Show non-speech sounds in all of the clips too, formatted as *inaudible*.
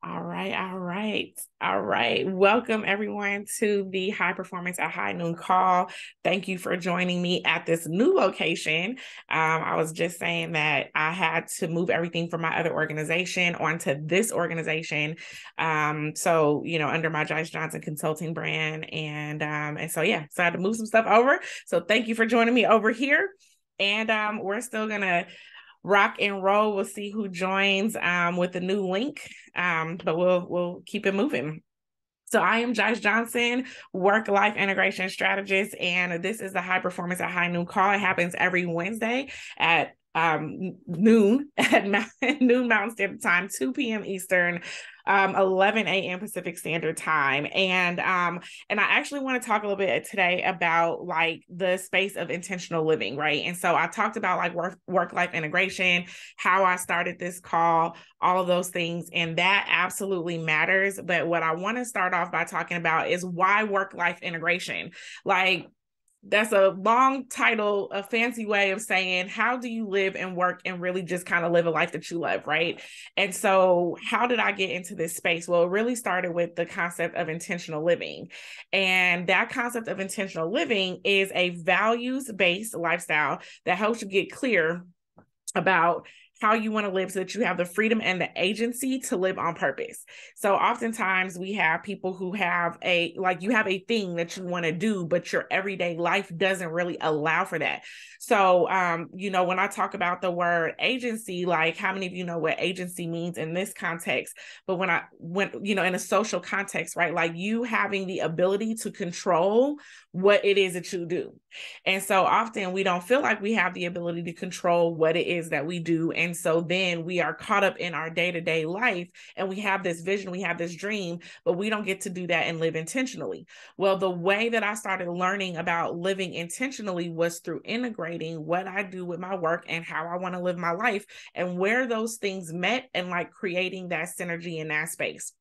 All right, all right, all right. Welcome everyone to the High Performance at High Noon call. Thank you for joining me at this new location. Um, I was just saying that I had to move everything from my other organization onto this organization. Um, so you know, under my Jice Johnson Consulting brand, and um, and so yeah, so I had to move some stuff over. So thank you for joining me over here, and um, we're still gonna rock and roll. We'll see who joins um, with the new link, um, but we'll we'll keep it moving. So I am Jice Johnson, work life integration strategist, and this is the high performance at high noon call. It happens every Wednesday at um, noon *laughs* at *laughs* noon Mountain Standard Time, 2 p.m. Eastern um, 11 a.m. Pacific Standard Time. And um, and I actually want to talk a little bit today about like the space of intentional living, right? And so I talked about like work work life integration, how I started this call, all of those things, and that absolutely matters. But what I want to start off by talking about is why work life integration, like that's a long title, a fancy way of saying how do you live and work and really just kind of live a life that you love, right? And so, how did I get into this space? Well, it really started with the concept of intentional living. And that concept of intentional living is a values based lifestyle that helps you get clear about how you want to live so that you have the freedom and the agency to live on purpose. So oftentimes we have people who have a like you have a thing that you want to do but your everyday life doesn't really allow for that. So um you know when I talk about the word agency like how many of you know what agency means in this context but when I when you know in a social context right like you having the ability to control what it is that you do. And so often we don't feel like we have the ability to control what it is that we do and so then we are caught up in our day to day life and we have this vision, we have this dream, but we don't get to do that and live intentionally. Well, the way that I started learning about living intentionally was through integrating what I do with my work and how I want to live my life and where those things met and like creating that synergy in that space.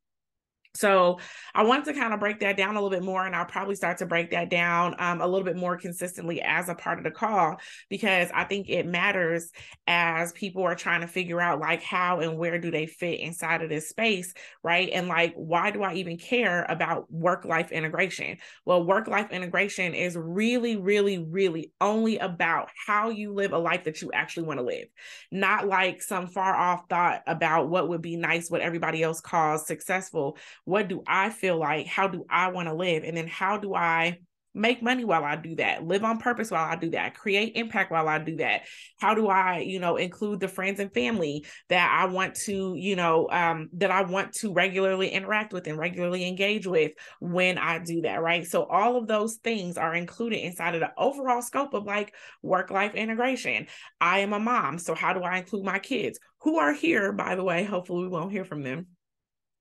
So I wanted to kind of break that down a little bit more, and I'll probably start to break that down um, a little bit more consistently as a part of the call because I think it matters as people are trying to figure out like how and where do they fit inside of this space, right? And like why do I even care about work life integration? Well, work life integration is really, really, really only about how you live a life that you actually want to live, not like some far off thought about what would be nice, what everybody else calls successful what do I feel like? How do I want to live? And then how do I make money while I do that, live on purpose while I do that, create impact while I do that? How do I, you know, include the friends and family that I want to, you know, um, that I want to regularly interact with and regularly engage with when I do that, right? So all of those things are included inside of the overall scope of like work life integration. I am a mom, so how do I include my kids who are here, by the way? Hopefully, we won't hear from them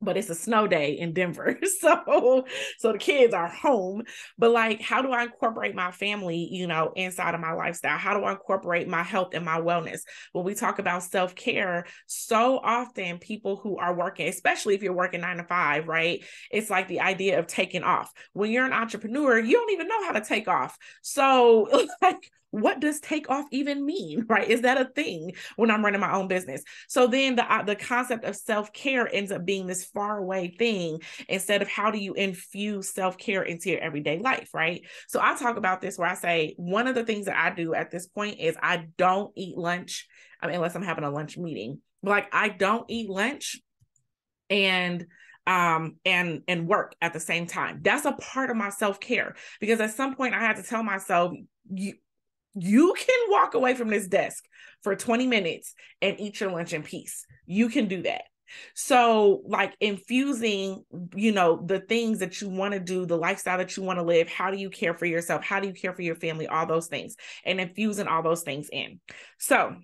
but it's a snow day in Denver. *laughs* So so the kids are home, but like how do I incorporate my family, you know, inside of my lifestyle? How do I incorporate my health and my wellness? When we talk about self-care, so often people who are working, especially if you're working 9 to 5, right? It's like the idea of taking off. When you're an entrepreneur, you don't even know how to take off. So *laughs* like what does take off even mean *laughs* right? Is that a thing when i'm running my own business? So then the uh, the concept of self-care ends up being this far away thing instead of how do you infuse self-care into your everyday life right? So i talk about this where i say one of the things that i do at this point is i don't eat lunch I mean, unless i'm having a lunch meeting. Like i don't eat lunch and um and and work at the same time. That's a part of my self-care because at some point i had to tell myself you you can walk away from this desk for 20 minutes and eat your lunch in peace. You can do that. So, like infusing, you know, the things that you want to do, the lifestyle that you want to live, how do you care for yourself? How do you care for your family? All those things, and infusing all those things in. So,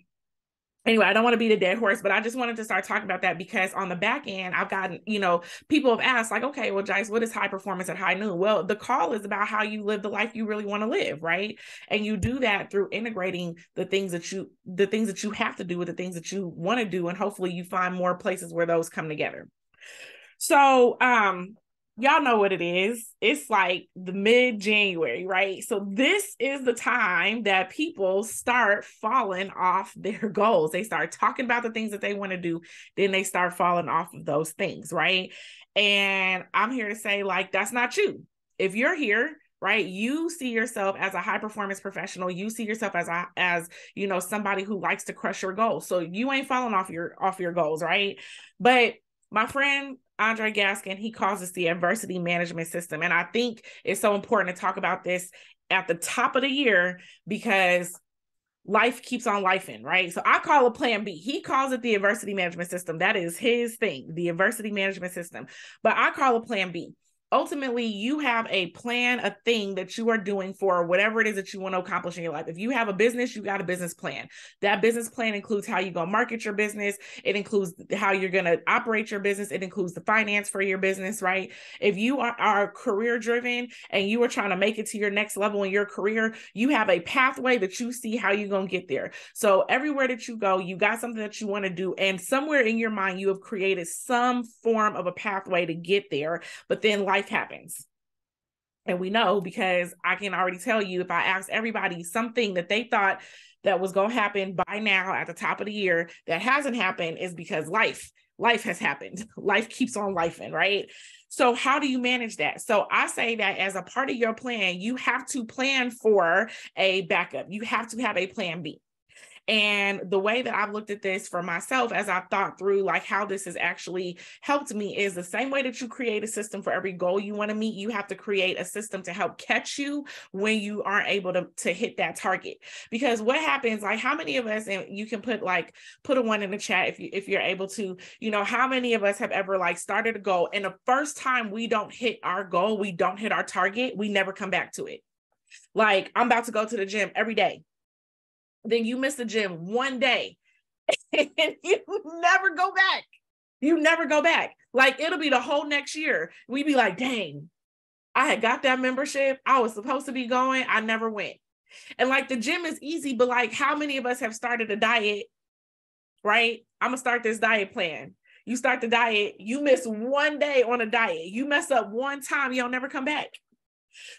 anyway, I don't want to beat a dead horse, but I just wanted to start talking about that because on the back end, I've gotten, you know, people have asked, like, okay, well, Jice, what is high performance at high noon? Well, the call is about how you live the life you really want to live, right? And you do that through integrating the things that you, the things that you have to do with the things that you want to do. And hopefully you find more places where those come together. So, um, y'all know what it is. It's like the mid January, right? So, this is the time that people start falling off their goals. They start talking about the things that they want to do, then they start falling off of those things, right? And I'm here to say, like, that's not you. If you're here, right you see yourself as a high performance professional you see yourself as a as you know somebody who likes to crush your goals so you ain't falling off your off your goals right but my friend Andre Gaskin, he calls this the adversity management system. And I think it's so important to talk about this at the top of the year because life keeps on lifing, right? So I call it plan B. He calls it the adversity management system. That is his thing, the adversity management system. But I call it plan B ultimately you have a plan, a thing that you are doing for whatever it is that you want to accomplish in your life. If you have a business, you got a business plan. That business plan includes how you go market your business. It includes how you're going to operate your business. It includes the finance for your business, right? If you are, are career driven and you are trying to make it to your next level in your career, you have a pathway that you see how you're going to get there. So everywhere that you go, you got something that you want to do. And somewhere in your mind, you have created some form of a pathway to get there. But then life life happens. And we know because I can already tell you if I ask everybody something that they thought that was going to happen by now at the top of the year that hasn't happened is because life life has happened. *laughs* Life keeps on lifing, right? So how do you manage that? So I say that as a part of your plan, you have to plan for a backup. You have to have a plan B. And the way that I've looked at this for myself as I've thought through like how this has actually helped me is the same way that you create a system for every goal you want to meet, you have to create a system to help catch you when you aren't able to, to hit that target. Because what happens, like how many of us, and you can put like put a one in the chat if you if you're able to, you know, how many of us have ever like started a goal and the first time we don't hit our goal, we don't hit our target, we never come back to it. Like I'm about to go to the gym every day then you miss the gym one day *laughs* and you never go back. You never go back. Like it'll be the whole next year. We'd be like, dang, I had got that membership. I was supposed to be going. I never went. And like the gym is easy, but like how many of us have started a diet? Right? I'm gonna start this diet plan. You start the diet, you miss one day on a diet, you mess up one time, you'll never come back.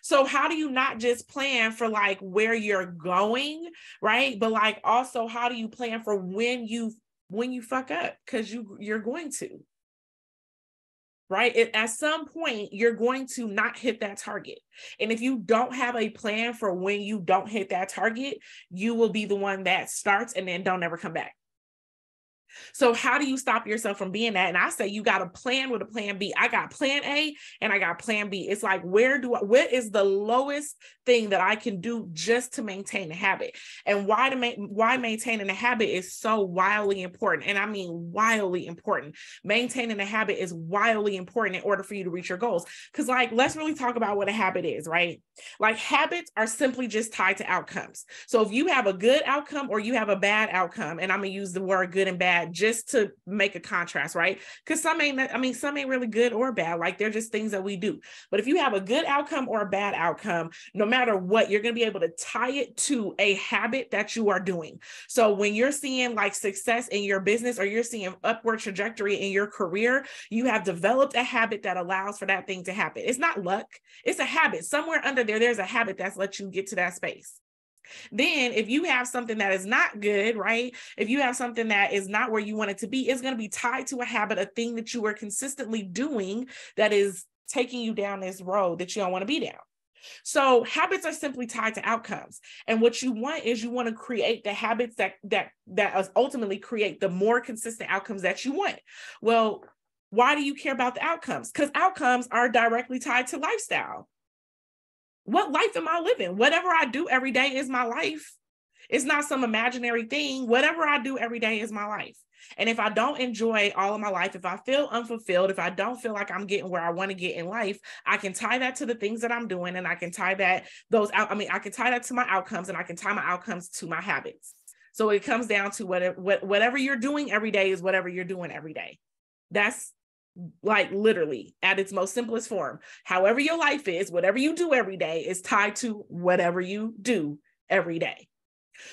So how do you not just plan for like where you're going, right? But like also how do you plan for when you when you fuck up cuz you you're going to. Right? It, at some point you're going to not hit that target. And if you don't have a plan for when you don't hit that target, you will be the one that starts and then don't ever come back. So how do you stop yourself from being that? And I say you got a plan with a plan B. I got plan A and I got plan B. It's like where do I what is the lowest thing that I can do just to maintain a habit? And why to make why maintaining a habit is so wildly important. And I mean wildly important. Maintaining a habit is wildly important in order for you to reach your goals. Cuz like let's really talk about what a habit is, right? Like habits are simply just tied to outcomes. So if you have a good outcome or you have a bad outcome, and I'm to use the word good and bad bad just to make a contrast, right? Because some ain't, I mean, some ain't really good or bad. Like they're just things that we do. But if you have a good outcome or a bad outcome, no matter what, you're going to be able to tie it to a habit that you are doing. So when you're seeing like success in your business or you're seeing upward trajectory in your career, you have developed a habit that allows for that thing to happen. It's not luck, it's a habit. Somewhere under there, there's a habit that's let you get to that space. Then, if you have something that is not good, right? If you have something that is not where you want it to be, it's going to be tied to a habit, a thing that you are consistently doing that is taking you down this road that you don't want to be down. So habits are simply tied to outcomes. And what you want is you want to create the habits that that that ultimately create the more consistent outcomes that you want. Well, why do you care about the outcomes? Cuz outcomes are directly tied to lifestyle what life am I living? Whatever I do every day is my life. It's not some imaginary thing. Whatever I do every day is my life. And if I don't enjoy all of my life, if I feel unfulfilled, if I don't feel like I'm getting where I want to get in life, I can tie that to the things that I'm doing and I can tie that those out. I mean, I can tie that to my outcomes and I can tie my outcomes to my habits. So it comes down to whatever whatever you're doing every day is whatever you're doing every day. That's like literally at its most simplest form. However, your life is, whatever you do every day is tied to whatever you do every day.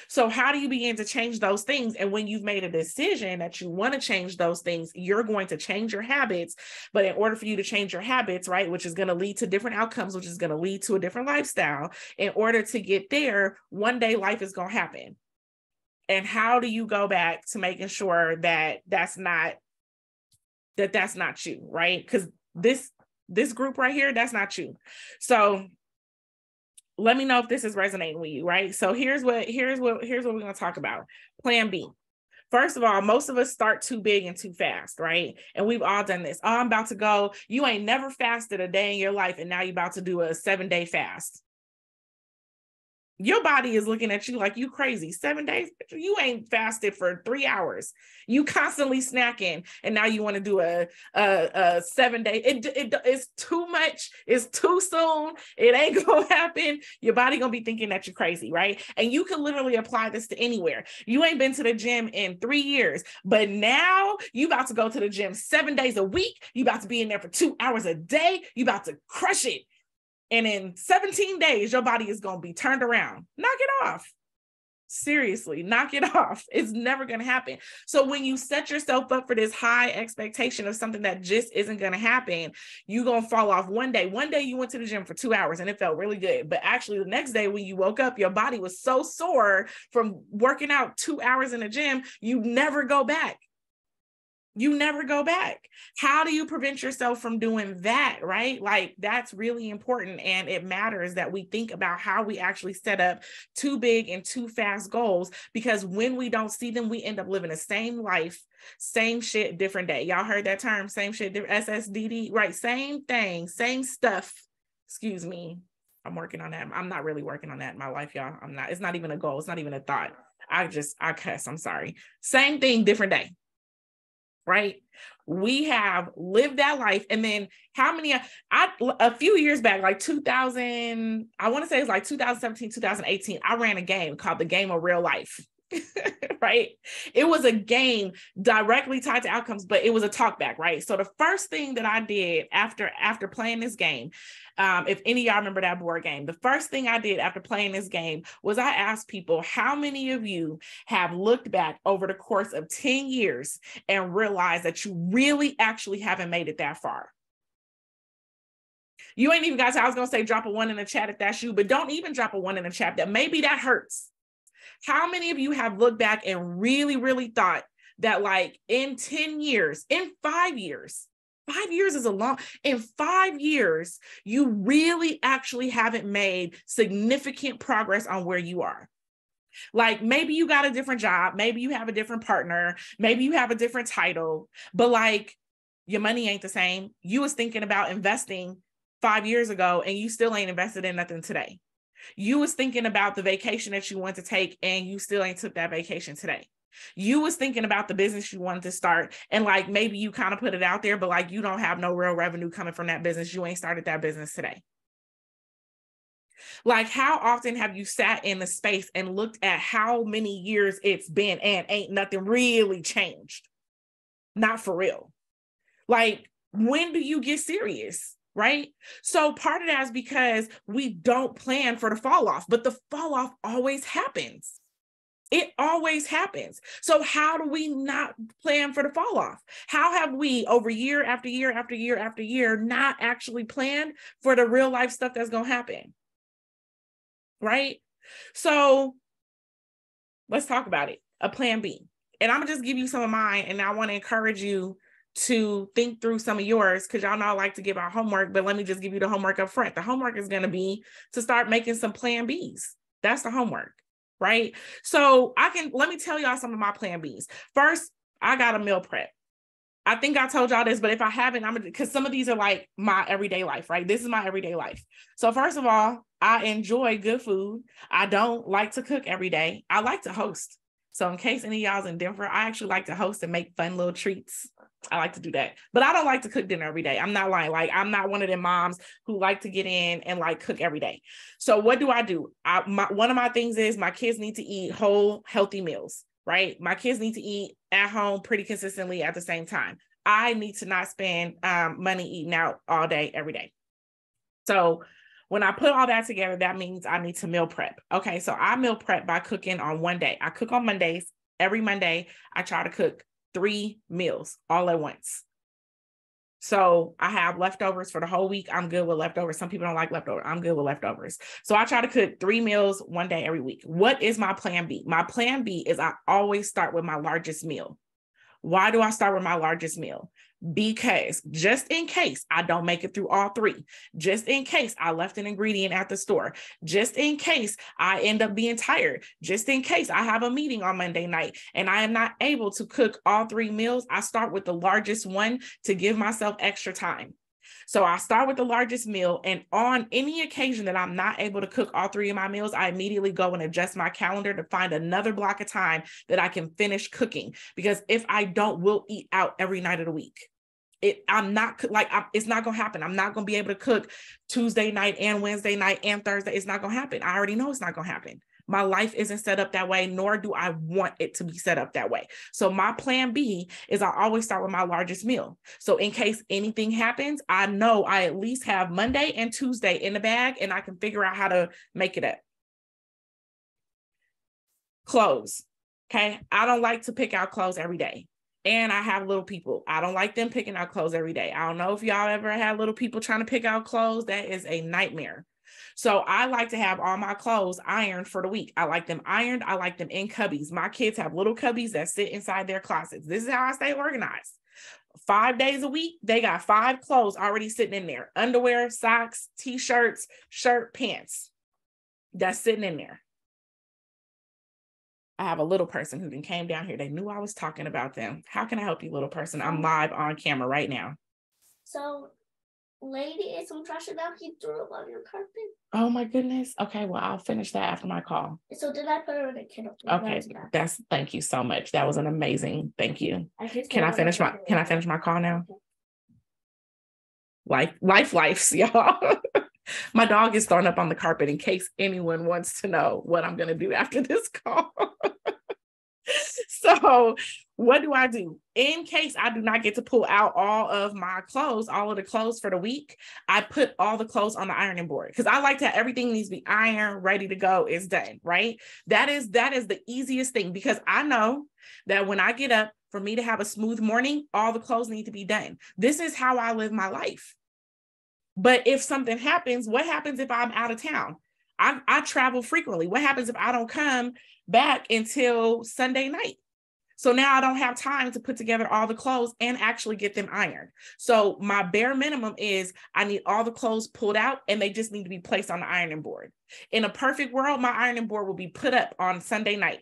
So, how do you begin to change those things? And when you've made a decision that you want to change those things, you're going to change your habits. But in order for you to change your habits, right, which is going to lead to different outcomes, which is going to lead to a different lifestyle, in order to get there, one day life is going to happen. And how do you go back to making sure that that's not that that's not you, right? Because this this group right here, that's not you. So let me know if this is resonating with you, right? So here's what here's what here's what we're going to talk about. Plan B. First of all, most of us start too big and too fast, right? And we've all done this. Oh, I'm about to go. You ain't never fasted a day in your life, and now you're about to do a seven day fast your body is looking at you like you crazy. Seven days, you ain't fasted for three hours. You constantly snacking, and now you want to do a, a, a seven day. It, it it's too much. It's too soon. It ain't *laughs* gonna happen. Your body gonna be thinking that you're crazy, right? And you can literally apply this to anywhere. You ain't been to the gym in three years, but now you about to go to the gym seven days a week. You about to be in there for two hours a day. You about to crush it and in 17 days, your body is going to be turned around. Knock it off. Seriously, knock it *laughs* off. It's never going to happen. So, when you set yourself up for this high expectation of something that just isn't going to happen, you're going to fall off one day. One day you went to the gym for two hours and it felt really good. But actually, the next day when you woke up, your body was so sore from working out two hours in the gym, you never go back you never go back. How do you prevent yourself from doing that? Right. Like that's really important. And it matters that we think about how we actually set up too big and too fast goals because when we don't see them, we end up living the same life, same shit, different day. Y'all heard that term, same shit, SSDD, right? Same thing, same stuff. Excuse me. I'm working on that. I'm not really working on that in my life, y'all. I'm not, it's not even a goal. It's not even a thought. I just, I cuss. I'm sorry. Same thing, different day right? We have lived that life. And then how many, I, a few years back, like 2000, I want to say it's like 2017, 2018, I ran a game called the game of real life. *laughs* right? It was a game directly tied to outcomes, but it was a talkback, right? So the first thing that I did after after playing this game, um, if any y'all remember that board game, the first thing I did after playing this game was I asked people, how many of you have looked back over the course of 10 years and realized that you really actually haven't made it that far? You ain't even guys, I was gonna say drop a one in the chat if that's you, but don't even drop a one in the chat that maybe that hurts how many of you have looked back and really, really thought that, like, in 10 years, in five years, five years is a long, in five years, you really actually haven't made significant progress on where you are? Like maybe you got a different job, maybe you have a different partner, maybe you have a different title, but like your money ain't the same. You was thinking about investing five years ago and you still ain't invested in nothing today. You was thinking about the vacation that you want to take and you still ain't took that vacation today. You was thinking about the business you wanted to start and like maybe you kind of put it out there but like you don't have no real revenue coming from that business. You ain't started that business today. Like, how often have you sat in the space and looked at how many years it's been and ain't nothing really changed? Not for real. Like, when do you get serious? Right? So part of that is because we don't plan for the fall off, but the fall off always happens. It always happens. So how do we not plan for the fall off? How have we over year after year after year after year not actually planned for the real life stuff that's going to happen? Right? So let's talk about it. A plan B. And I'm going to just give you some of mine and I want to encourage you to think through some of yours because y'all know I like to give our homework, but let me just give you the homework up front. The homework is going to be to start making some plan Bs. That's the homework, right? So I can let me tell y'all some of my plan Bs. First, I got a meal prep. I think I told y'all this, but if I haven't, I'm because some of these are like my everyday life, right? This is my everyday life. So, first of all, I enjoy good food. I don't like to cook every day. I like to host. So, in case any y'all's in Denver, I actually like to host and make fun little treats I like to do that. But I don't like to cook dinner every day. I'm not lying. Like I'm not one of them moms who like to get in and like cook every day. So what do I do? I my, one of my things is my kids need to eat whole healthy meals, right? My kids need to eat at home pretty consistently at the same time. I need to not spend um, money eating out all day every day. So When I put all that together, that means I need to meal prep. Okay, so I meal prep by cooking on one day. I cook on Mondays. Every Monday, I try to cook three meals all at once. So I have leftovers for the whole week. I'm good with leftovers. Some people don't like leftovers. I'm good with leftovers. So I try to cook three meals one day every week. What is my plan B? My plan B is I always start with my largest meal. Why do I start with my largest meal? because just in case I don't make it through all three, just in case I left an ingredient at the store, just in case I end up being tired, just in case I have a meeting on Monday night and I am not able to cook all three meals, I start with the largest one to give myself extra time. So I start with the largest meal. And on any occasion that I'm not able to cook all three of my meals, I immediately go and adjust my calendar to find another block of time that I can finish cooking. Because if I don't, we'll eat out every night of the week. It, I'm not like I'm, it's not gonna happen. I'm not gonna be able to cook Tuesday night and Wednesday night and Thursday. It's not gonna happen. I already know it's not gonna happen. My life isn't set up that way, nor do I want it to be set up that way. So, my plan B is I always start with my largest meal. So, in case anything happens, I know I at least have Monday and Tuesday in the bag and I can figure out how to make it up. Clothes. Okay. I don't like to pick out clothes every day. And I have little people. I don't like them picking out clothes every day. I don't know if y'all ever had little people trying to pick out clothes. That is a nightmare. So I like to have all my clothes ironed for the week. I like them ironed. I like them in cubbies. My kids have little cubbies that sit inside their closets. This is how I stay organized. Five days a week, they got five clothes already sitting in there underwear, socks, t shirts, shirt, pants. That's sitting in there. I have a little person who came down here. They knew I was talking about them. How can I help you, little person? I'm live on camera right now. So lady ate some trash and now he threw it on your carpet. Oh my goodness. Okay, well, I'll finish that after my call. So did I put her in a kennel? Okay, that's thank you so much. That was an amazing. Thank you. I can I finish my Can I finish my call now? Life, life, lives, *laughs* y'all. my dog is thrown up on the carpet in case anyone wants to know what I'm going to do after this call. *laughs* *laughs* so what do I do? In case I do not get to pull out all of my clothes, all of the clothes for the week, I put all the clothes on the ironing board because I like to have everything needs to be ironed, ready to go, is done, right? That is that is the easiest thing because I know that when I get up for me to have a smooth morning, all the clothes need to be done. This is how I live my life. But if something happens, what happens if I'm out of town? I, I travel frequently. What happens if I don't come back until Sunday night? So now I don't have time to put together all the clothes and actually get them ironed. So my bare minimum is I need all the clothes pulled out and they just need to be placed on the ironing board. In a perfect world, my ironing board will be put up on Sunday night.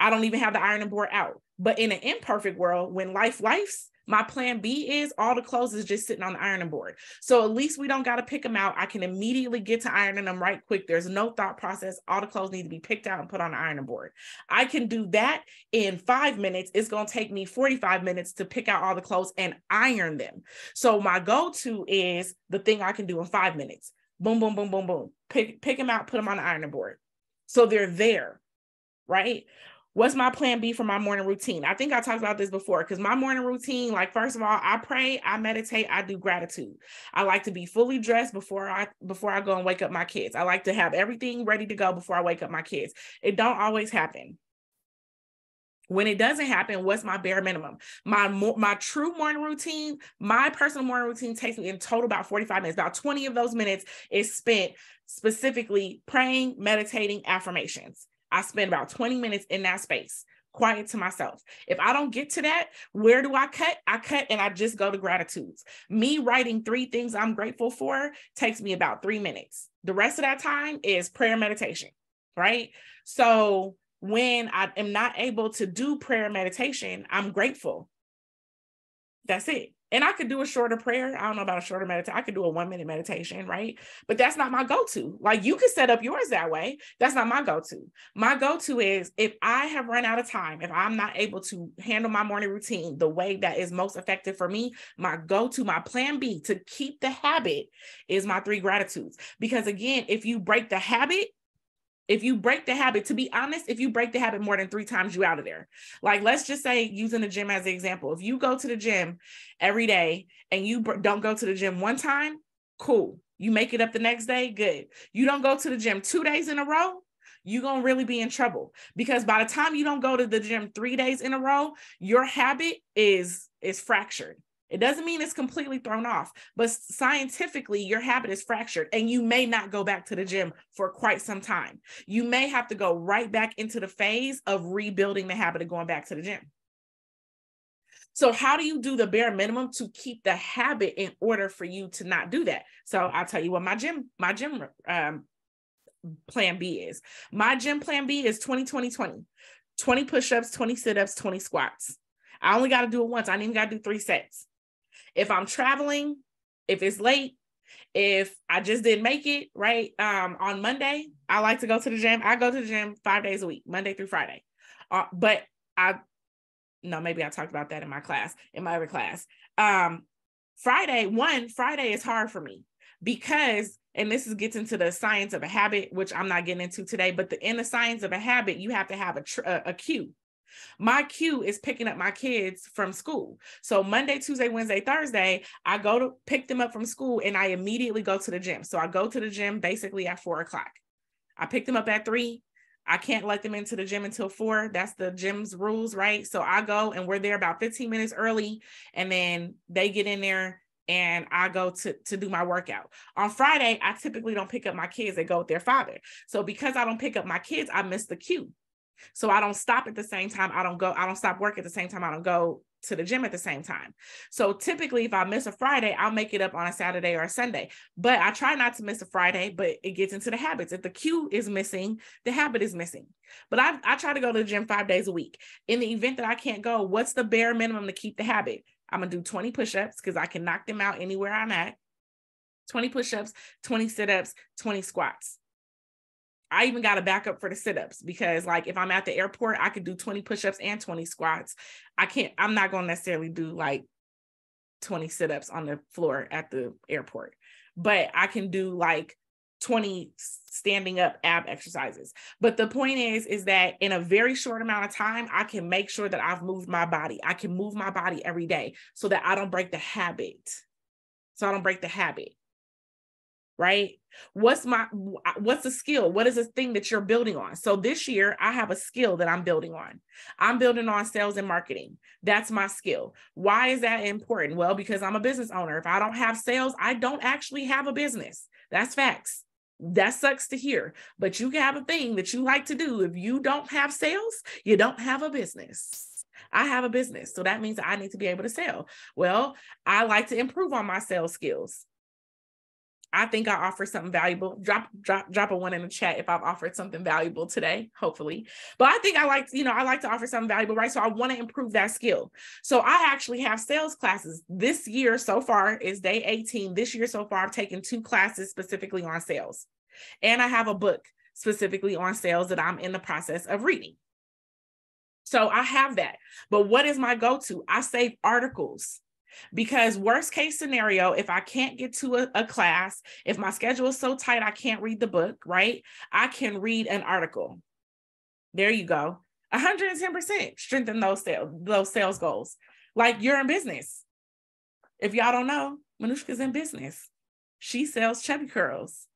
I don't even have the ironing board out. But in an imperfect world, when life lifes, my plan B is all the clothes is just sitting on the ironing board. So at least we don't got to pick them out. I can immediately get to ironing them right quick. There's no thought process. All the clothes need to be picked out and put on the ironing board. I can do that in five minutes. It's going to take me 45 minutes to pick out all the clothes and iron them. So my go to is the thing I can do in five minutes. Boom, boom, boom, boom, boom. Pick, pick them out, put them on the ironing board. So they're there, right? What's my plan B for my morning routine? I think I talked about this before because my morning routine, like first of all, I pray, I meditate, I do gratitude. I like to be fully dressed before I before I go and wake up my kids. I like to have everything ready to go before I wake up my kids. It don't always happen. When it doesn't happen, what's my bare minimum? My my true morning routine, my personal morning routine takes me in total about 45 minutes. About 20 of those minutes is spent specifically praying, meditating, affirmations. I spend about 20 minutes in that space, quiet to myself. If I don't get to that, where do I cut? I cut and I just go to gratitudes. Me writing three things I'm grateful for takes me about three minutes. The rest of that time is prayer meditation, right? So when I am not able to do prayer meditation, I'm grateful. That's it. And I could do a shorter prayer. I don't know about a shorter meditation. I could do a one minute meditation, right? But that's not my go to. Like you could set up yours that way. That's not my go to. My go to is if I have run out of time, if I'm not able to handle my morning routine the way that is most effective for me, my go to, my plan B to keep the habit is my three gratitudes. Because again, if you break the habit, if you break the habit, to be honest, if you break the habit more than three times, you out of there. Like, let's just say, using the gym as an example, if you go to the gym every day and you don't go to the gym one time, cool. You make it up the next day, good. You don't go to the gym two days in a row, you're going to really be in trouble because by the time you don't go to the gym 3 days in a row, your habit is is fractured. It doesn't mean it's completely thrown off, but scientifically, your habit is fractured and you may not go back to the gym for quite some time. You may have to go right back into the phase of rebuilding the habit of going back to the gym. So, how do you do the bare minimum to keep the habit in order for you to not do that? So, I'll tell you what my gym, my gym um, plan B is. My gym plan B is 20 20 20. 20 push-ups, 20 sit-ups, 20 squats. I only got to do it once. I didn't even got to do three sets. If I'm traveling, if it's late, if I just didn't make it right um, on Monday, I like to go to the gym. I go to the gym five days a week, Monday through Friday. Uh, but I, no, maybe I talked about that in my class, in my other class. Um, Friday, one Friday is hard for me because, and this is gets into the science of a habit, which I'm not getting into today. But the in the science of a habit, you have to have a tr- a, a cue. My cue is picking up my kids from school. So Monday, Tuesday, Wednesday, Thursday, I go to pick them up from school and I immediately go to the gym. So I go to the gym basically at four o'clock. I pick them up at three. I can't let them into the gym until four. That's the gym's rules, right? So I go and we're there about 15 minutes early, and then they get in there and I go to, to do my workout. On Friday, I typically don't pick up my kids, they go with their father. So because I don't pick up my kids, I miss the cue. So I don't stop at the same time. I don't go, I don't stop work at the same time. I don't go to the gym at the same time. So typically, if I miss a Friday, I'll make it up on a Saturday or a Sunday. But I try not to miss a Friday, but it gets into the habits. If the cue is missing, the habit is missing. But I, I try to go to the gym five days a week. In the event that I can't go, what's the bare minimum to keep the habit? I'm gonna do 20 push-ups because I can knock them out anywhere I'm at. 20 push-ups, 20 sit-ups, 20 squats. I even got a backup for the sit-ups because like if I'm at the airport, I could do 20 push-ups and 20 squats. I can't, I'm not gonna necessarily do like 20 sit-ups on the floor at the airport, but I can do like 20 standing up ab exercises. But the point is, is that in a very short amount of time, I can make sure that I've moved my body. I can move my body every day so that I don't break the habit. So I don't break the habit right? What's my what's the skill? What is the thing that you're building on? So this year i have a skill that i'm building on. I'm building on sales and marketing. That's my skill. Why is that important? Well because i'm a business owner. If i don't have sales i don't actually have a business. That's facts. That sucks to hear. But you have a thing that you like to do. If you don't have sales you don't have a business. I have a business. So that means I need to be able to sell. Well, I like to improve on my sales skills. I think I offer something valuable. Drop drop drop a one in the chat if I've offered something valuable today, hopefully. But I think I like, you know, I like to offer something valuable, right? So I want to improve that skill. So I actually have sales classes this year so far is day 18. This year so far I've taken two classes specifically on sales. And I have a book specifically on sales that I'm in the process of reading. So I have that. But what is my go-to? I save articles because worst case scenario if i can't get to a, a, class if my schedule is so tight i can't read the book right? I can read an article. There you go. 110% strengthen those sales those sales goals. Like you're in business. If y'all don't know manushka's in business. She sells chubby curls.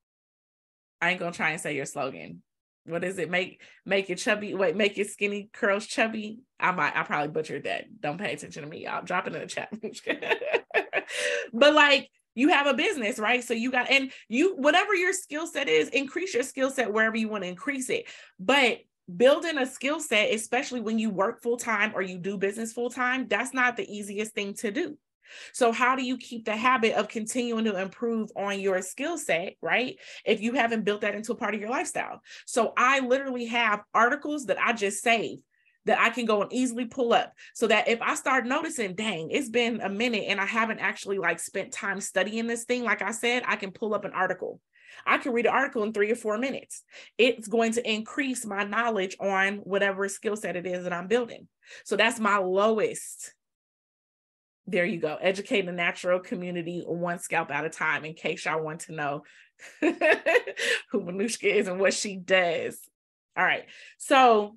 I ain't gonna try and say your slogan what is it? Make make it chubby. Wait, make it skinny curls chubby. I might I probably butchered that. Don't pay attention to me. I'll drop it in the chat. *laughs* but like you have a business, right? So you got and you whatever your skill set is, increase your skill set wherever you want to increase it. But building a skill set, especially when you work full time or you do business full time, that's not the easiest thing to do. So, how do you keep the habit of continuing to improve on your skill set, right? If you haven't built that into a part of your lifestyle. So, I literally have articles that I just save that I can go and easily pull up so that if I start noticing, dang, it's been a minute and I haven't actually like spent time studying this thing, like I said, I can pull up an article. I can read an article in three or four minutes. It's going to increase my knowledge on whatever skill set it is that I'm building. So that's my lowest there you go. Educate the natural community one scalp at a time in case y'all want to know *laughs* who Manushka is and what she does. All right. So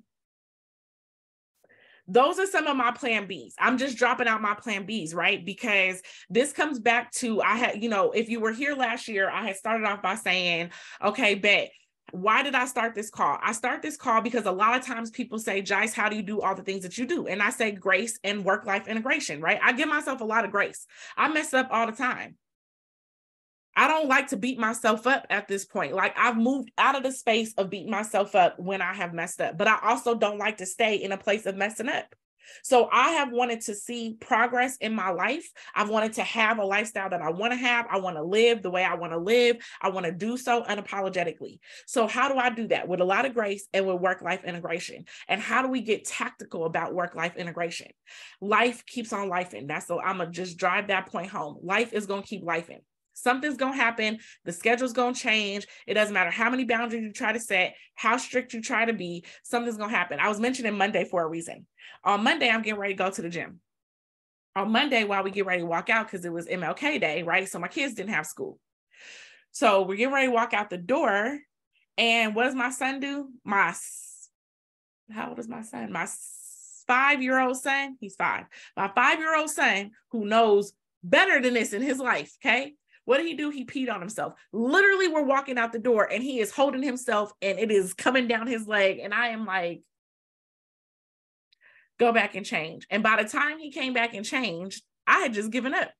those are some of my plan Bs. I'm just dropping out my plan Bs, right? Because this comes back to I had, you know, if you were here last year, I had started off by saying, okay, bet. Why did I start this call? I start this call because a lot of times people say, Jice, how do you do all the things that you do? And I say grace and work life integration, right? I give myself a lot of grace. I mess up all the time. I don't like to beat myself up at this point. Like I've moved out of the space of beating myself up when I have messed up, but I also don't like to stay in a place of messing up. So I have wanted to see progress in my life. I've wanted to have a lifestyle that I want to have. I want to live the way I want to live. I want to do so unapologetically. So how do I do that? With a lot of grace and with work life integration. And how do we get tactical about work life integration? Life keeps on life lifing. That's so I'm gonna just drive that point home. Life is gonna keep lifing. Something's going to happen. The schedule's going to change. It doesn't matter how many boundaries you try to set, how strict you try to be, something's going to happen. I was mentioning Monday for a reason. On Monday, I'm getting ready to go to the gym. On Monday, while we get ready to walk out, because it was MLK Day, right? So my kids didn't have school. So we're getting ready to walk out the door. And what does my son do? My, how old is my son? My five year old son, he's five. My five year old son who knows better than this in his life, okay? What did he do? He peed on himself. Literally, we're walking out the door and he is holding himself and it is coming down his leg. And I am like, go back and change. And by the time he came back and changed, I had just given up.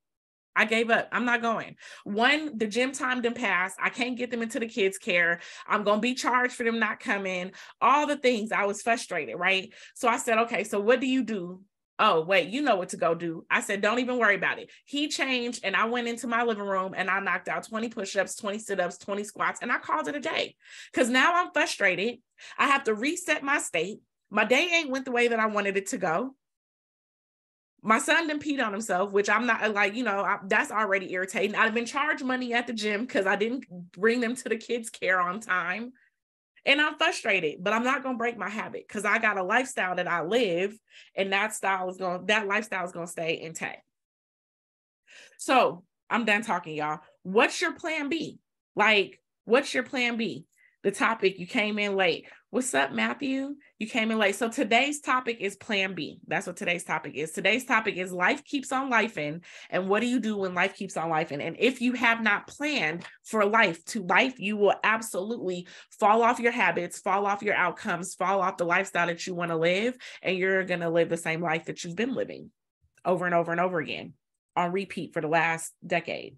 I gave up. I'm not going. One, the gym time didn't pass. I can't get them into the kids' care. I'm going to be charged for them not coming. All the things. I was frustrated, right? So I said, okay, so what do you do Oh, wait, you know what to go do. I said, don't even worry about it. He changed, and I went into my living room and I knocked out 20 push ups, 20 sit ups, 20 squats, and I called it a day. Because now I'm frustrated. I have to reset my state. My day ain't went the way that I wanted it to go. My son didn't pee on himself, which I'm not like, you know, I, that's already irritating. I've been charged money at the gym because I didn't bring them to the kids' care on time. And I'm frustrated, but I'm not to break my habit because I got a lifestyle that I live, and that style is going, that lifestyle is to stay intact. So I'm done talking, y'all. What's your plan B? Like, what's your plan B? The topic you came in late. What's up, Matthew? You came in late. So today's topic is plan B. That's what today's topic is. Today's topic is life keeps on lifing. And what do you do when life keeps on life lifing? And if you have not planned for life to life, you will absolutely fall off your habits, fall off your outcomes, fall off the lifestyle that you want to live. And you're going to live the same life that you've been living over and over and over again on repeat for the last decade.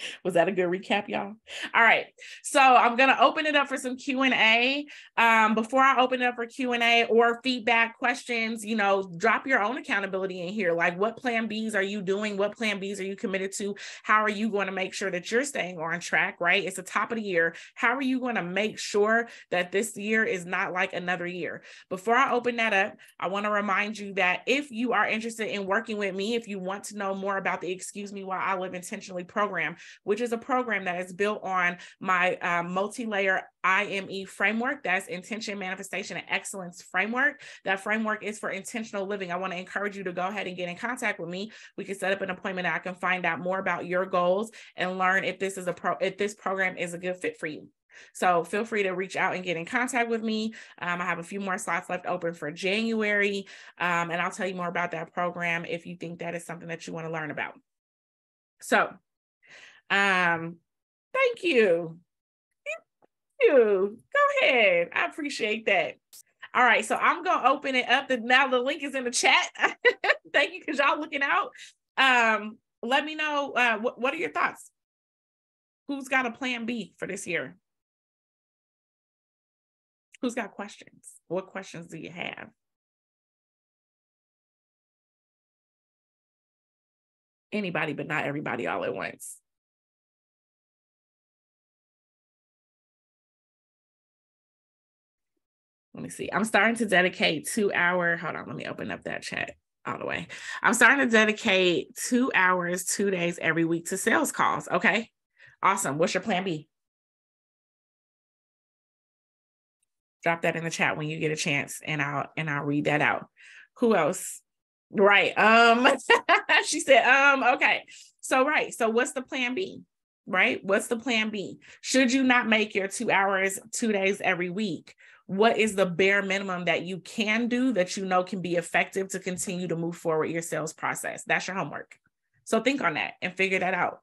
*laughs* was that a good recap y'all? All right. So i'm going to open it up for some q&a um, before i open it up for q&a or feedback questions you know drop your own accountability in here. Like what plan b's are you doing? What plan b's are you committed to? How are you going to make sure that you're staying on track right? It's the top of the year. How are you going to make sure that this year is not like another year? Before i open that up i want to remind you that if you are interested in working with me if you want to know more about the excuse me while i live intentionally program which is a program that is built on my um, multi-layer IME framework. That's intention, manifestation, and excellence framework. That framework is for intentional living. I want to encourage you to go ahead and get in contact with me. We can set up an appointment. I can find out more about your goals and learn if this is a pro if this program is a good fit for you. So feel free to reach out and get in contact with me. Um, I have a few more slots left open for January, um, and I'll tell you more about that program if you think that is something that you want to learn about. So um, thank you. Thank you. Go ahead. I appreciate that. All right, so I'm gonna open it up. Now the link is in the chat. *laughs* thank you because y'all looking out. Um, let me know uh, what, what are your thoughts? Who's got a plan B for this year? Who's got questions? What questions do you have? Anybody, but not everybody all at once. Let me see. I'm starting to dedicate two hour. Hold on, let me open up that chat all the way. I'm starting to dedicate two hours, two days every week to sales calls. Okay. Awesome. What's your plan B? Drop that in the chat when you get a chance and I'll and I'll read that out. Who else? Right. Um *laughs* she said, um, okay. So right. So what's the plan B? right? What's the plan B? Should you not make your two hours two days every week? What is the bare minimum that you can do that you know can be effective to continue to move forward your sales process? That's your homework. So think on that and figure that out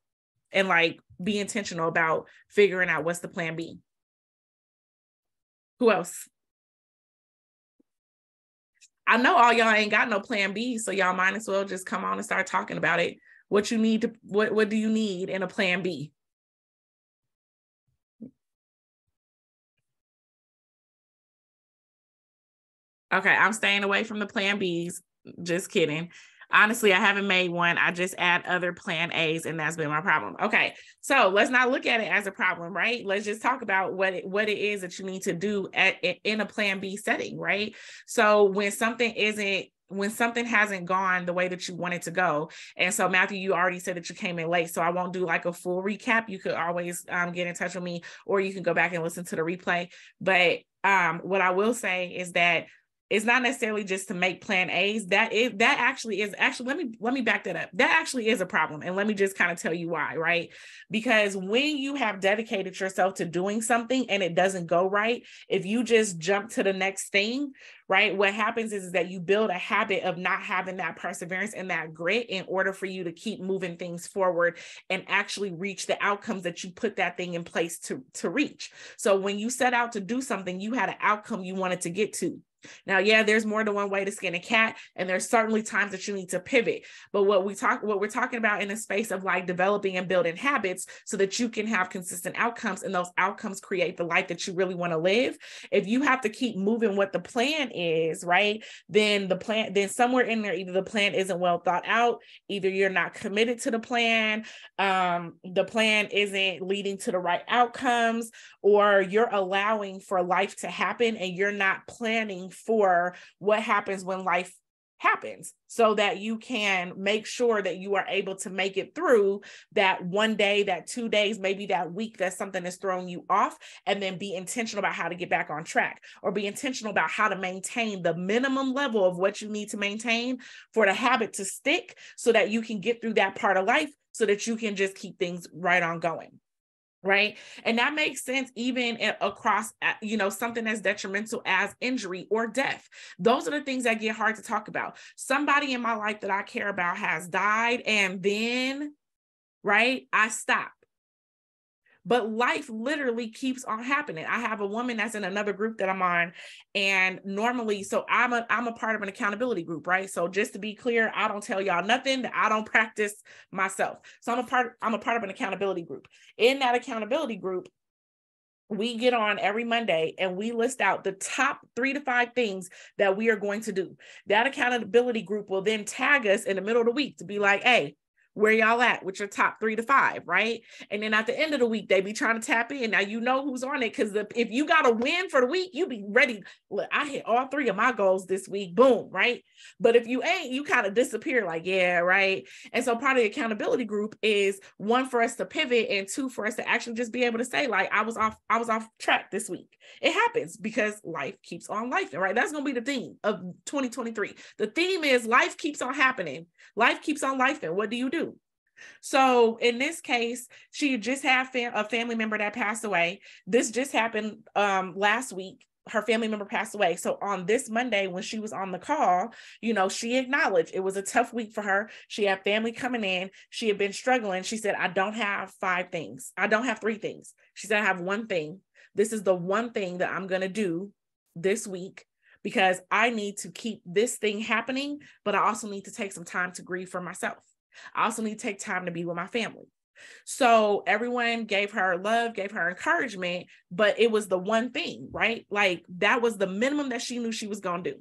and like be intentional about figuring out what's the plan B. Who else? I know all y'all ain't got no plan B, so y'all might as well just come on and start talking about it. What you need to what what do you need in a plan B? Okay, I'm staying away from the plan Bs. Just kidding. Honestly, I haven't made one. I just add other plan A's, and that's been my problem. Okay, so let's not look at it as a problem, right? Let's just talk about what it, what it is that you need to do at in a plan B setting, right? So when something isn't when something hasn't gone the way that you want it to go. And so, Matthew, you already said that you came in late. So, I won't do like a full recap. You could always um, get in touch with me, or you can go back and listen to the replay. But um, what I will say is that it's not necessarily just to make plan A's. That is that actually is actually let me let me back that up. That actually is a problem. And let me just kind of tell you why, right? Because when you have dedicated yourself to doing something and it doesn't go right, if you just jump to the next thing, right? What happens is, is that you build a habit of not having that perseverance and that grit in order for you to keep moving things forward and actually reach the outcomes that you put that thing in place to to reach. So when you set out to do something, you had an outcome you wanted to get to now, yeah, there's more than one way to skin a cat, and there's certainly times that you need to pivot. But what we talk, what we're talking about in the space of like developing and building habits so that you can have consistent outcomes, and those outcomes create the life that you really want to live. If you have to keep moving what the plan is, right? Then the plan, then somewhere in there, either the plan isn't well thought out, either you're not committed to the plan, um, the plan isn't leading to the right outcomes, or you're allowing for life to happen and you're not planning for what happens when life happens so that you can make sure that you are able to make it through that one day, that two days, maybe that week that something is throwing you off, and then be intentional about how to get back on track or be intentional about how to maintain the minimum level of what you need to maintain for the habit to stick so that you can get through that part of life so that you can just keep things right on going right? And that makes sense even across you know something as detrimental as injury or death. Those are the things that get hard to talk about. Somebody in my life that i care about has died and then right i stop but life literally keeps on happening. I have a woman that's in another group that I'm on, and normally, so I'm a I'm a part of an accountability group, right? So just to be clear, I don't tell y'all nothing that I don't practice myself. So I'm a part I'm a part of an accountability group. In that accountability group, we get on every Monday and we list out the top three to five things that we are going to do. That accountability group will then tag us in the middle of the week to be like, hey, where y'all at with your top three to five, right? And then at the end of the week, they be trying to tap in. Now you know who's on it because if you got a win for the week, you be ready. Look, I hit all three of my goals this week, boom, right? But if you ain't, you kind of disappear, like, yeah, right. And so part of the accountability group is one for us to pivot and two for us to actually just be able to say, like, I was off, I was off track this week. It happens because life keeps on life, right? That's gonna be the theme of 2023. The theme is life keeps on happening, life keeps on life. And what do you do? So in this case, she just had fam- a family member that passed away. This just happened um, last week. Her family member passed away. So on this Monday, when she was on the call, you know, she acknowledged it was a tough week for her. She had family coming in. She had been struggling. She said, I don't have five things. I don't have three things. She said, I have one thing. This is the one thing that I'm going to do this week because I need to keep this thing happening, but I also need to take some time to grieve for myself. I also need to take time to be with my family. So everyone gave her love, gave her encouragement, but it was the one thing, right? Like that was the minimum that she knew she was going to do.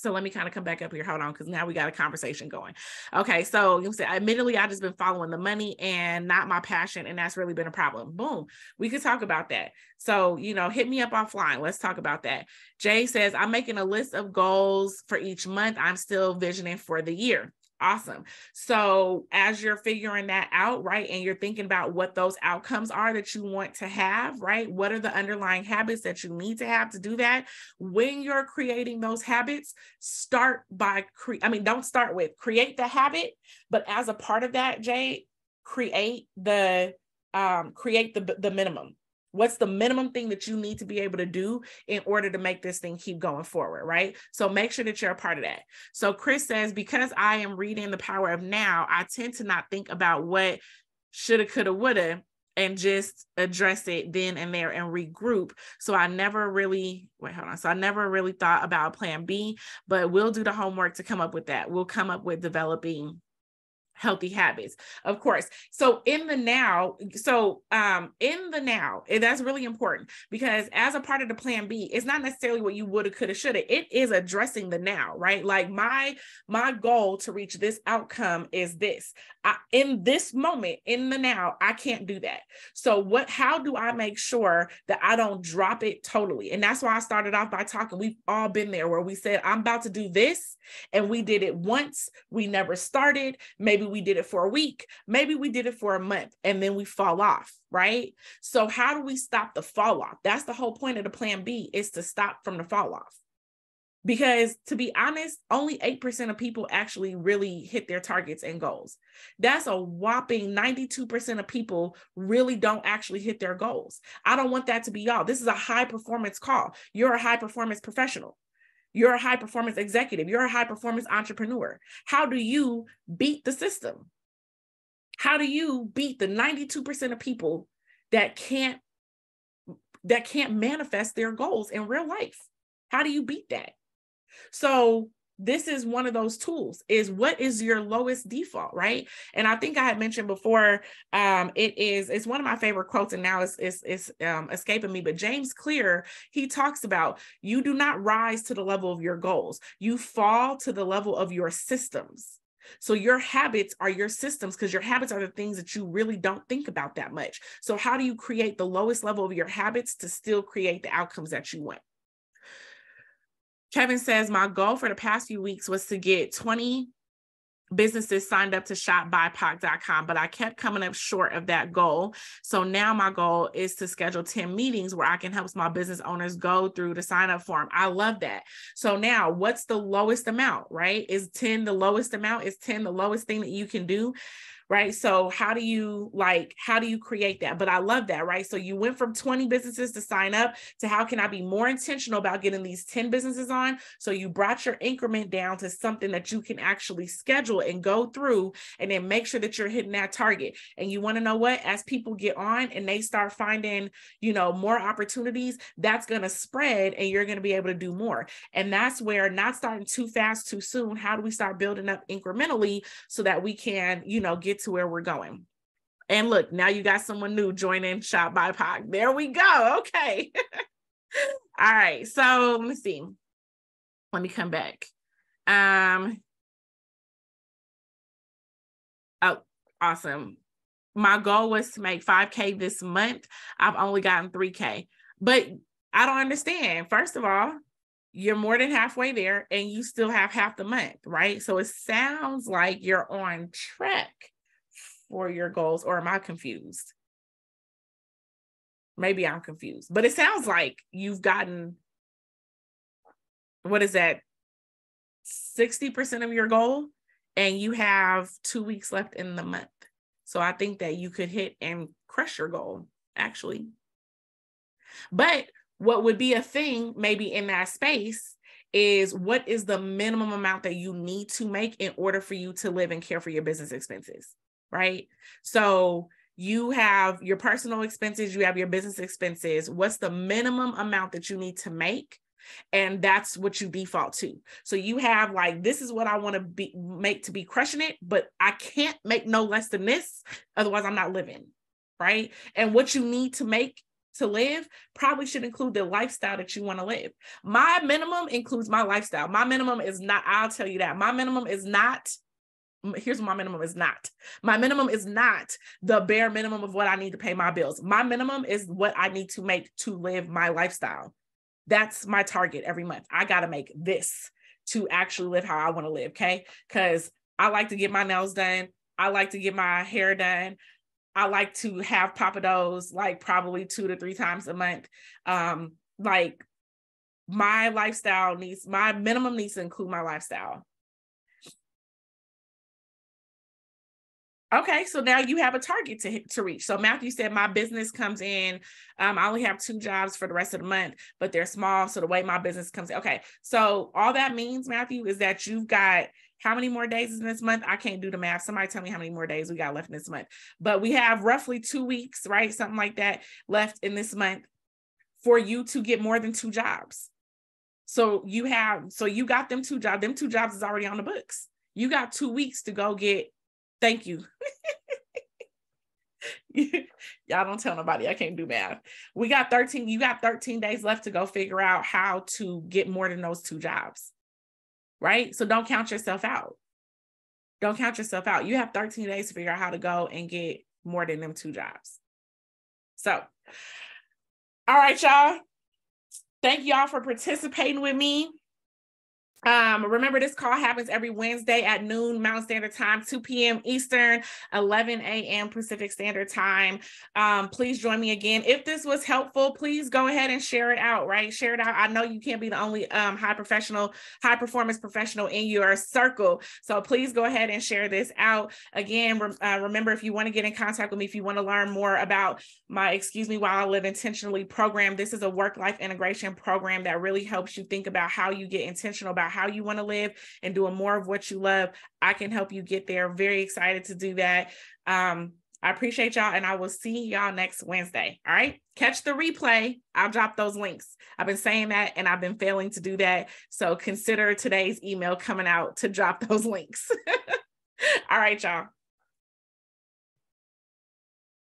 So let me kind of come back up here. Hold on, because now we got a conversation going. Okay, so you say, admittedly, I just been following the money and not my passion, and that's really been a problem. Boom, we could talk about that. So you know, hit me up offline. Let's talk about that. Jay says, I'm making a list of goals for each month. I'm still visioning for the year. Awesome. So, as you're figuring that out, right, and you're thinking about what those outcomes are that you want to have, right? What are the underlying habits that you need to have to do that? When you're creating those habits, start by cre- I mean, don't start with create the habit, but as a part of that, Jay, create the um, create the the minimum. What's the minimum thing that you need to be able to do in order to make this thing keep going forward, right? So make sure that you're a part of that. So Chris says, because I am reading The Power of Now, I tend to not think about what shoulda, coulda, woulda, and just address it then and there and regroup. So I never really, wait, hold on. So I never really thought about plan B, but we'll do the homework to come up with that. We'll come up with developing healthy habits of course. So in the now so um in the now that's really important because as a part of the plan b it's not necessarily what you would have could have should have it is addressing the now right? Like my my goal to reach this outcome is this. I, in this moment in the now i can't do that. So what how do i make sure that i don't drop it totally? And that's why i started off by talking we've all been there where we said i'm about to do this and we did it once we never started. Maybe we did it for a week, maybe we did it for a month, and then we fall off, right? So, how do we stop the fall off? That's the whole point of the plan B is to stop from the fall off. Because to be honest, only 8% of people actually really hit their targets and goals. That's a whopping 92% of people really don't actually hit their goals. I don't want that to be y'all. This is a high performance call. You're a high performance professional. You're a high performance executive. You're a high performance entrepreneur. How do you beat the system? How do you beat the 92% of people that can't that can't manifest their goals in real life? How do you beat that? So this is one of those tools is what is your lowest default right and i think i had mentioned before um it is it's one of my favorite quotes and now it's it's, it's um, escaping me but james clear he talks about you do not rise to the level of your goals you fall to the level of your systems so your habits are your systems because your habits are the things that you really don't think about that much. So how do you create the lowest level of your habits to still create the outcomes that you want? Kevin says, My goal for the past few weeks was to get 20 businesses signed up to shopbypoc.com, but I kept coming up short of that goal. So now my goal is to schedule 10 meetings where I can help small business owners go through the sign up form. I love that. So now what's the lowest amount, right? Is 10 the lowest amount? Is 10 the lowest thing that you can do? Right? So how do you like how do you create that? But I love that, right? So you went from 20 businesses to sign up to how can I be more intentional about getting these 10 businesses on? So you brought your increment down to something that you can actually schedule and go through and then make sure that you're hitting that target. And you want to know what? As people get on and they start finding, you know, more opportunities, that's going to spread and you're going to be able to do more. And that's where not starting too fast too soon, how do we start building up incrementally so that we can, you know, get to where we're going. And look, now you got someone new joining Shop by POC. There we go. Okay. *laughs* All right. So let me see. Let me come back. Um. Oh, awesome. My goal was to make 5K this month. I've only gotten 3K. But I don't understand. First of all, you're more than halfway there and you still have half the month, right? So it sounds like you're on track for your goals, or am I confused? Maybe I'm confused, but it sounds like you've gotten what is that 60% of your goal and you have two weeks left in the month. So I think that you could hit and crush your goal actually. But what would be a thing maybe in that space is what is the minimum amount that you need to make in order for you to live and care for your business expenses? Right? So you have your personal expenses, you have your business expenses. What's the minimum amount that you need to make? And that's what you default to. So you have like, this is what I want to be make to be crushing it, but I can't make no less than this. Otherwise, I'm not living. Right. And what you need to make to live probably should include the lifestyle that you want to live. My minimum includes my lifestyle. My minimum is not, I'll tell you that. My minimum is not here's what my minimum is not. My minimum is not the bare minimum of what I need to pay my bills. My minimum is what I need to make to live my lifestyle. That's my target every month. I got to make this to actually live how I want to live. Okay. Cause I like to get my nails done. I like to get my hair done. I like to have Pappadeaux like probably two to three times a month. Um, like my lifestyle needs my minimum needs to include my lifestyle Okay, so now you have a target to to reach. So Matthew said, my business comes in. Um, I only have two jobs for the rest of the month, but they're small. So the way my business comes, in. okay. So all that means, Matthew, is that you've got how many more days in this month? I can't do the math. Somebody tell me how many more days we got left in this month. But we have roughly two weeks, right? Something like that left in this month for you to get more than two jobs. So you have, so you got them two jobs. Them two jobs is already on the books. You got two weeks to go get Thank *laughs* you. Y'all don't tell nobody I can't do math. We got 13, you got 13 days left to go figure out how to get more than those two jobs. Right? So don't count yourself out. Don't count yourself out. You have 13 days to figure out how to go and get more than them two jobs. So, all right, y'all. Thank y'all for participating with me. Um, remember, this call happens every Wednesday at noon Mountain Standard Time, 2 p.m. Eastern, 11 a.m. Pacific Standard Time. Um, please join me again. If this was helpful, please go ahead and share it out, right? Share it out. I know you can't be the only um, high professional, high performance professional in your circle. So please go ahead and share this out. Again, uh, remember, if you want to get in contact with me, if you want to learn more about my Excuse Me While I Live Intentionally program, this is a work life integration program that really helps you think about how you get intentional about how you want to live and doing more of what you love, I can help you get there. Very excited to do that. Um, I appreciate y'all and I will see y'all next Wednesday. All right. Catch the replay. I'll drop those links. I've been saying that and I've been failing to do that. So consider today's email coming out to drop *laughs* those links. *laughs* All right, y'all.